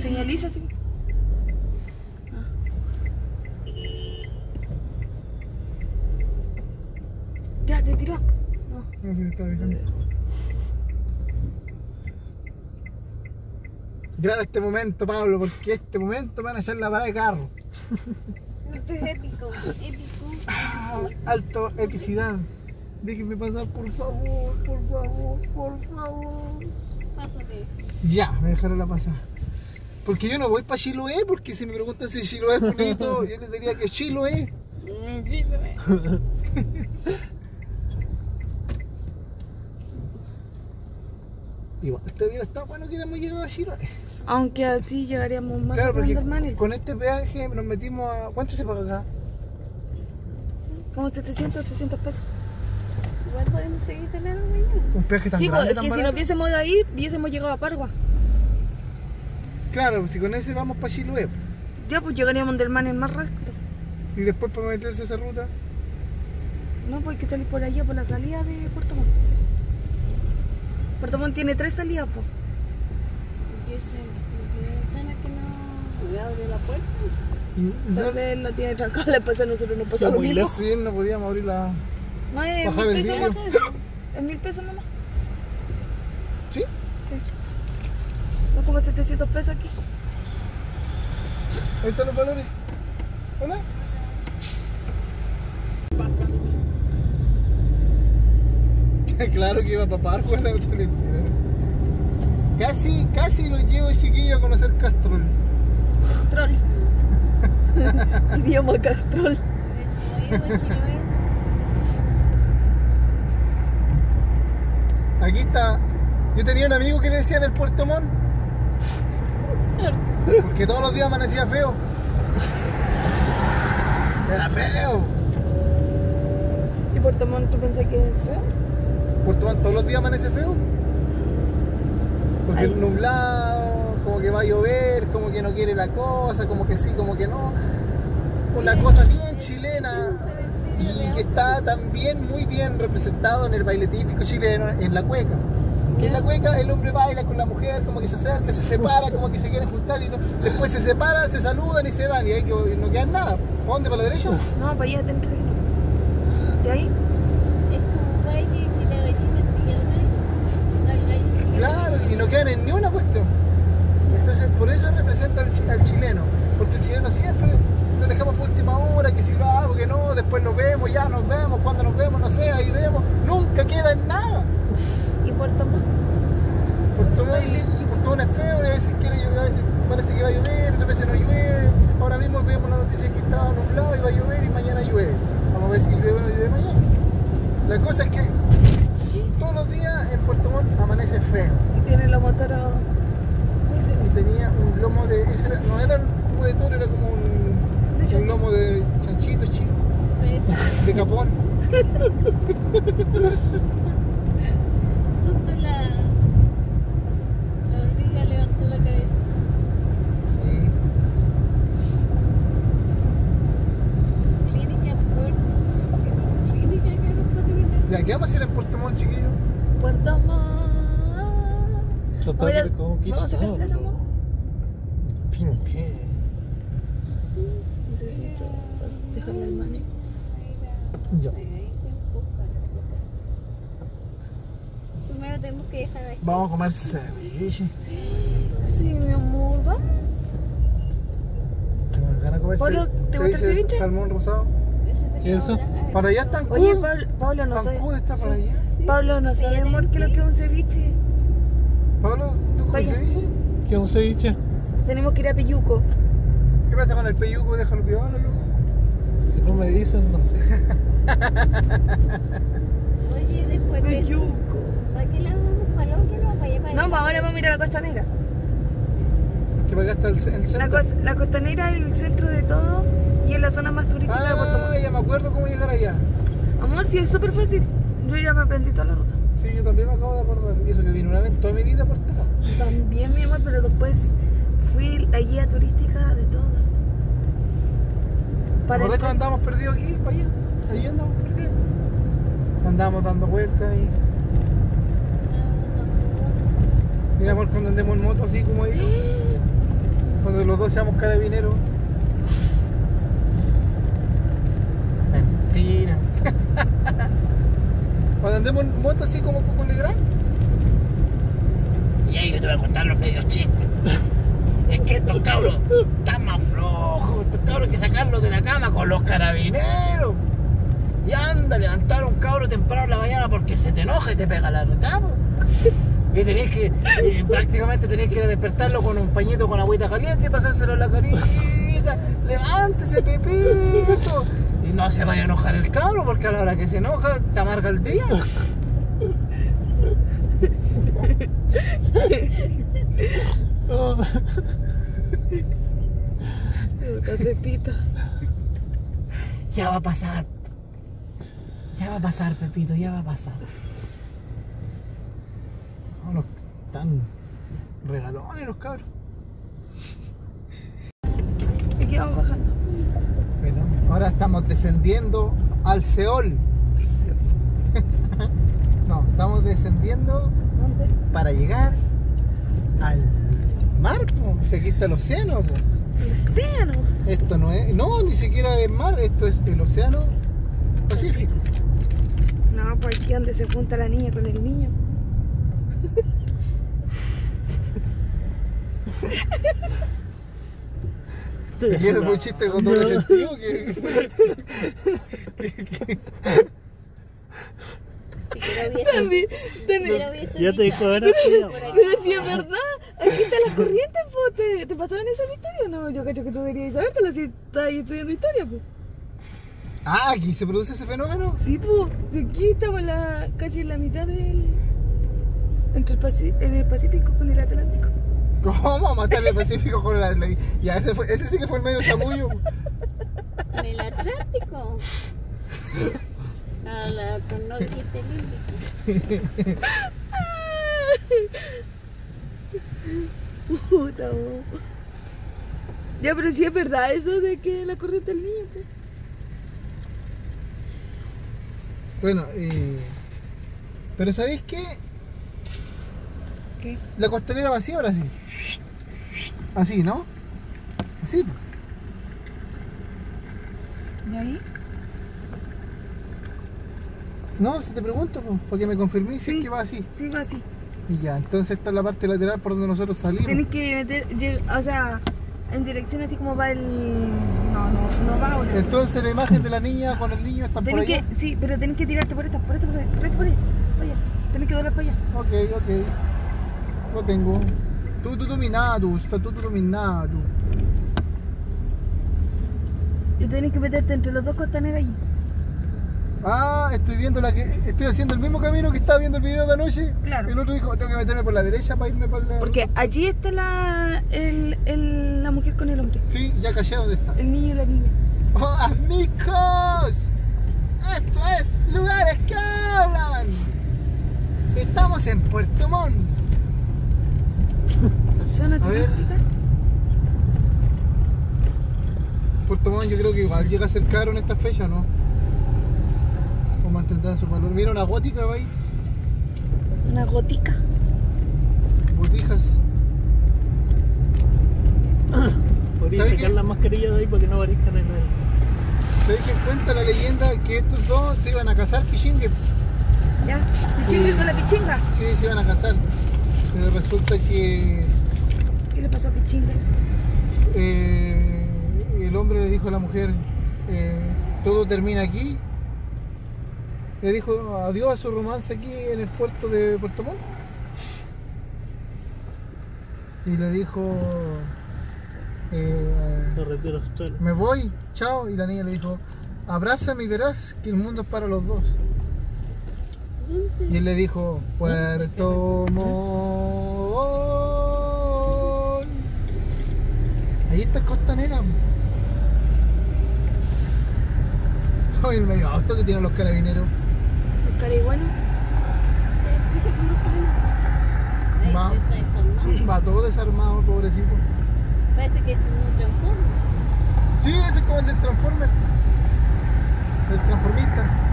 Señaliza, sí. Ah. Ya, te tiró. No. No sé si está dejando. Graba este momento, Pablo, porque este momento van a echar la parada de carro. Esto es épico, épico. Ah, alto epicidad. Déjenme pasar, por favor, por favor, por favor. Pásate. Ya, me dejaron la pasada. Porque yo no voy para Chiloé, porque si me preguntan si Chiloé es bonito, yo les diría que Chiloé. Bebé. Igual, este hubiera estado bueno que hubiéramos llegado a Chiloé. Aunque así llegaríamos más Claro, porque con este peaje nos metimos a. ¿Cuánto se paga acá? Como 700, 800 pesos. Igual podemos seguir largo mañana. Un peaje tan Sí, pues grande, es tan que si nos hubiésemos ido ahí, hubiésemos llegado a Pargua. Claro, si con ese vamos para Chiloé. Ya, pues llegaríamos del Manil más recto. Y después para meterse a esa ruta. No, pues hay que salir por allá, por la salida de Puerto Montt. Puerto Montt tiene tres salidas, pues. Cuidado de la puerta. Tal vez la tiene trancada, le pasa a nosotros, no pasa Está lo muy mismo. lejos. Sí, no podíamos abrir la. No, es mil pesos. Es mil pesos nomás. ¿Sí? Sí. Son como 700 pesos aquí. Ahí están los valores. Hola. claro que iba a papar con la otra lección. Casi, casi lo llevo chiquillo a conocer Castrol. Castrol. Idioma Castrol. Aquí está. Yo tenía un amigo que le decían el Puerto Montt. Porque todos los días amanecía feo. Era feo. ¿Y Puerto Montt tú pensás que es feo? Puerto Montt todos los días amanece feo. Porque Ay. es nublado, como que va a llover, como que no quiere la cosa, como que sí, como que no. Una cosa bien chilena y que está también muy bien representado en el baile típico chileno, en la cueca. Que en la cueca el hombre baila con la mujer, como que se acerca, se separa, como que se quieren juntar y no- después se separan, se saludan y se van y ahí que no quedan nada. ¿Para dónde? ¿Para la derecha? No, para allá tienen que seguir. ¿Y ahí? Es como un baile que la gallina sigue al gallo. Al gallo sigue al Claro, y no quedan en ni una cuestión. Entonces, por eso representa al, chi- al chileno. Porque el chileno siempre lo dejamos por última hora, que si lo hago, que no, después nos vemos, ya nos vemos, cuando nos vemos, no sé, ahí vemos. Nunca queda en nada. ¿Y Puerto Montt? Puerto Montt, Puerto Montt es feo, a veces quiere llover, a veces parece que va a veces no llueve. Ahora mismo vemos la noticia que estaba nublado y va a llover y mañana llueve. Vamos a ver si llueve o no llueve mañana. La cosa es que todos los días en Puerto Montt amanece feo. Y tiene la motora muy y tenía un lomo de. era- no era como de toro, era como un, De un lomo de chanchito chico, de capón. justo la. La hormiga levantó la cabeza. Sí. Clínica Puerto. Clínica que no puede Ya, ¿qué vamos a hacer en Puerto Montt, chiquillos? Puerto Montt. Tratar Oye, de ¿vamos a sacar el teléfono? Pinque. Necesito dejarle el mani. Ya. Primero tenemos que dejar aquí. Vamos a comer ceviche. Sí, mi amor, vamos. Tengo ganas de comer Pablo, ¿te gusta el ceviche? Salmón rosado. ¿Qué es eso? Para allá está Oye. Pablo, Pablo no sabe. Está para sí. allá. Pablo no sabe, amor, qué es lo que es un ceviche. Pablo, ¿tú comes Vaya. ceviche? ¿Qué es un ceviche? Tenemos que ir a Peyuco. ¿Qué pasa con el peyuco? Déjalo piola, loco. Si no me dicen, no sé. Oye, después de eso, Peyuco. ¿para qué lado vamos? ¿Para el otro lado? ¿Para allá? ¿Para No, allá? pues ahora vamos a ir a la costanera. Que para acá está el, La, centro. cos- la costanera es el centro de todo y es la zona más turística de Puerto Ah, Montt. ya me acuerdo cómo llegar allá. Amor, sí, es súper fácil. Yo ya me aprendí toda la ruta. Sí, yo también me acabo de acordar. Y eso que vine una vez en toda mi vida a Puerto Montt. También, mi amor, pero después fui la guía turística de todos. Para ¿Por qué andábamos perdidos aquí, para allá? Ahí andamos perdidos. Andábamos dando vueltas y. Mira, amor, cuando andemos en moto así como ellos. los dos seamos carabineros. Cuando andemos en moto así como Coco Legrand. Y ahí yo te voy a contar los medios chistes. Es que estos cabros están más flojos. Estos cabros hay que sacarlos de la cama con los carabineros. Y anda, levantar a un cabro temprano en la mañana porque se te enoja y te pega la recamo. Y tenés que, prácticamente tenés que despertarlo con un pañito con agüita caliente y pasárselo en la carita. Levántese, Pepito. Y no se vaya a enojar el cabro porque a la hora que se enoja te amarga el día. Ya va a pasar. Ya va a pasar, Pepito, ya va a pasar. No, los- tan regalones los cabros. Aquí vamos bajando. Ahora estamos descendiendo al Seol. No, estamos descendiendo ¿Dónde? para llegar al mar, po. Aquí está el océano, po. El océano. Esto no es, no, ni siquiera es mar, esto es el océano Pacífico. No, pues aquí donde se junta la niña con el niño. Y ese fue un chiste con doble sentido que, que- que- También, Ya te dicho, exoneraste. Pero si es verdad, aquí está la corriente, po. ¿Te, ¿Te pasaron esa historia o no? Yo creo que tú deberías sabértelo si estás ahí estudiando historia, pues. Ah, aquí se produce ese fenómeno. Sí, pues. Si aquí estamos en la, casi en la mitad del. Entre el, Paci- en el Pacífico con el Atlántico. ¿Cómo matar el Pacífico con la ley? Ya, ese, fue, ese sí que fue el medio chamullo. En el Atlántico. A la, con no. Puta. Ya, pero si es verdad eso de que la corriente del niño, pues. Bueno, eh, pero ¿sabéis qué? ¿Qué? La costanera vacía ahora sí. Así, ¿no? Así. ¿Y ahí? No, si te pregunto, pues, para que me confirmís si Sí. es que va así. Sí, va así. Y ya, entonces esta es la parte lateral por donde nosotros salimos. Tienes que meter, o sea, en dirección así como va el... No, no, no va ahora. Entonces la imagen de la niña con el niño está por que, allá. sí, pero tenés que tirarte por esta, por esta, por esta, por esta, por esta, por allá. Tenés que doblar para allá. Ok, ok. Lo tengo. Tutto dominato, está tutto dominato. Y tenés que meterte entre los dos costaneros ahí. Ah, estoy viendo la que. Estoy haciendo el mismo camino que estaba viendo el video de anoche. Claro. El otro dijo, tengo que meterme por la derecha para irme para la. Porque allí está la, el, el- la mujer con el hombre. Sí, ya caché dónde está. El niño y la niña. ¡Oh, amigos! Esto es Lugares que hablan. Estamos en Puerto Montt. Zona turística. Puerto Montt yo creo que igual llega a ser caro en esta fecha, ¿no? O mantendrán su valor. Mira una gótica, ahí. Una gotica. Botijas. Podría ¿Sabes sacar las mascarillas de ahí para que no aparezcan en el. ¿Sabes que cuenta la leyenda que estos dos se iban a casar, pichingue? Ya. Pichinga con la pichinga. Sí, se iban a casar. Pero resulta que ¿Qué le pasó a Pichinga? eh, el hombre le dijo a la mujer, eh, todo termina aquí. Le dijo adiós a su romance aquí en el puerto de Puerto Montt. Y le dijo, eh, Carretera austral. me voy, chao. Y la niña le dijo, abrázame y verás que el mundo es para los dos. Y él le dijo, Puerto Montt. Ahí está Costanera. Hoy el medio auto que tienen los carabineros. Se llama. Va. Va todo desarmado, pobrecito. Parece que es un transforme. Sí, ese es como el del Transformer. Del transformista.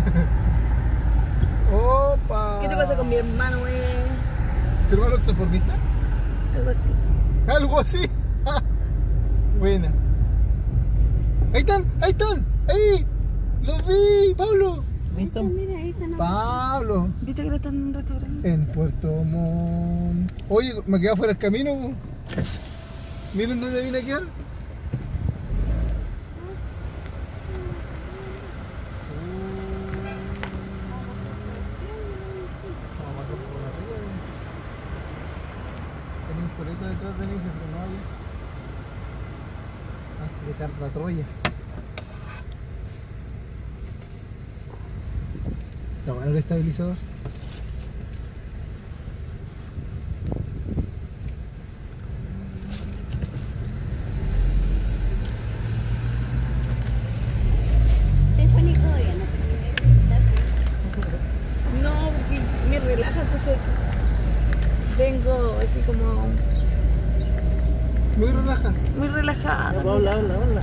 Opa. ¿Qué te pasa con mi hermano, eh? ¿Tu hermano es transformista? Algo así. Algo así. Buena. Ahí están, ahí están, ahí. Los vi, Pablo. Ahí estamos. Mira, ahí están. Pablo. ¿Viste que no están en un restaurante? En Puerto Montt. Oye, me quedé fuera del camino. Miren dónde vine a quedar. Tenía un coleto detrás de mí y se frenó ahí. De carta Troya. Está bueno el estabilizador. No, porque me relaja, entonces vengo así como Muy relajado. muy relajada. Ya, Habla, habla, habla.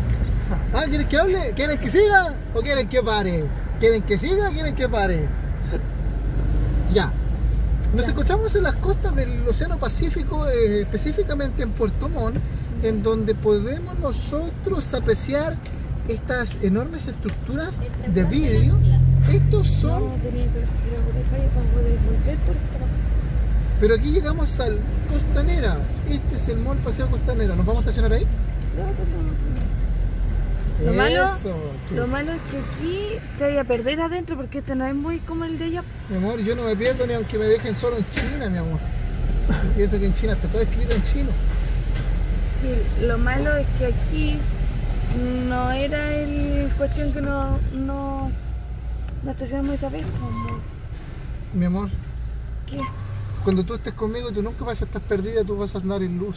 Ah, ¿quieren que hable? ¿Quieren que siga? ¿O quieren que pare? ¿Quieren que siga o quieren que pare? Ya. Nos Ya. encontramos en las costas del Océano Pacífico, eh, específicamente en Puerto Montt, en donde podemos nosotros apreciar estas enormes estructuras de vidrio. Estos No, son, tenía pero aquí llegamos al Costanera. Este es el Mall Paseo Costanera. ¿Nos vamos a estacionar ahí? No, no, no. Lo malo-. Lo malo es que aquí te vaya a perder adentro porque este no es muy como el de allá. Mi amor, yo no me pierdo ni aunque me dejen solo en China, mi amor. Y eso que en China está todo escrito en chino. Sí, lo malo es que aquí no era el cuestión que no, no, no estacionamos esa vez. Mi amor, ¿Qué? Cuando tú estés conmigo, tú nunca vas a estar perdida, tú vas a andar en luz.